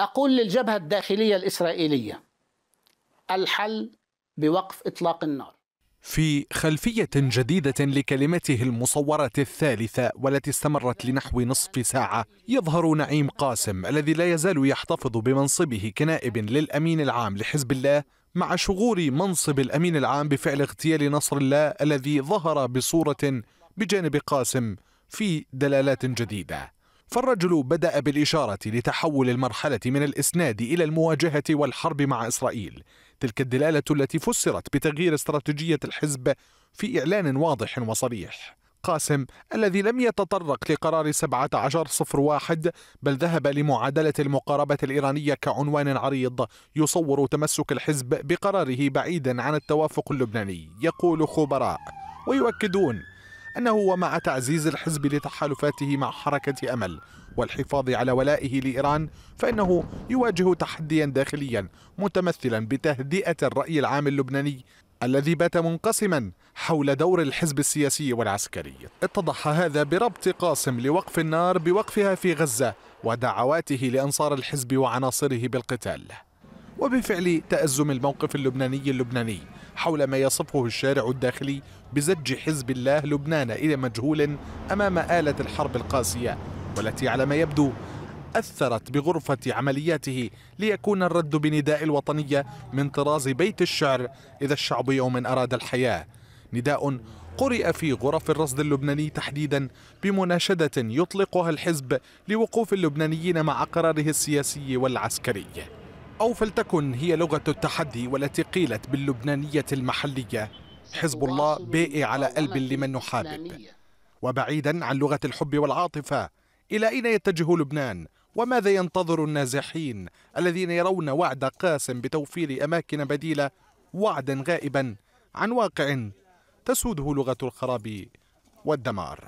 أقول للجبهة الداخلية الإسرائيلية الحل بوقف إطلاق النار. في خلفية جديدة لكلمته المصورة الثالثة والتي استمرت لنحو نصف ساعة يظهر نعيم قاسم الذي لا يزال يحتفظ بمنصبه كنائب للأمين العام لحزب الله مع شغور منصب الأمين العام بفعل اغتيال نصر الله الذي ظهر بصورة بجانب قاسم في دلالات جديدة. فالرجل بدأ بالإشارة لتحول المرحلة من الإسناد إلى المواجهة والحرب مع إسرائيل. تلك الدلالة التي فسرت بتغيير استراتيجية الحزب في إعلان واضح وصريح. قاسم الذي لم يتطرق لقرار 1701 بل ذهب لمعادلة المقاربة الإيرانية كعنوان عريض يصور تمسك الحزب بقراره بعيدا عن التوافق اللبناني. يقول خبراء ويؤكدون أنه ومع تعزيز الحزب لتحالفاته مع حركة أمل والحفاظ على ولائه لإيران فإنه يواجه تحديا داخليا متمثلا بتهدئة الرأي العام اللبناني الذي بات منقسما حول دور الحزب السياسي والعسكري. اتضح هذا بربط قاسم لوقف النار بوقفها في غزة ودعواته لأنصار الحزب وعناصره بالقتال. وبفعل تأزم الموقف اللبناني اللبناني حول ما يصفه الشارع الداخلي بزج حزب الله لبنان إلى مجهول أمام آلة الحرب القاسية والتي على ما يبدو أثرت بغرفة عملياته ليكون الرد بنداء الوطنية من طراز بيت الشعر إذا الشعب يوم أراد الحياة. نداء قرئ في غرف الرصد اللبناني تحديدا بمناشدة يطلقها الحزب لوقوف اللبنانيين مع قراره السياسي والعسكري. أو فلتكن هي لغة التحدي والتي قيلت باللبنانية المحلية. حزب الله بائع على قلب لمن نحابب وبعيدا عن لغة الحب والعاطفة إلى أين يتجه لبنان؟ وماذا ينتظر النازحين الذين يرون وعد قاسم بتوفير أماكن بديلة وعدا غائبا عن واقع تسوده لغة الخراب والدمار؟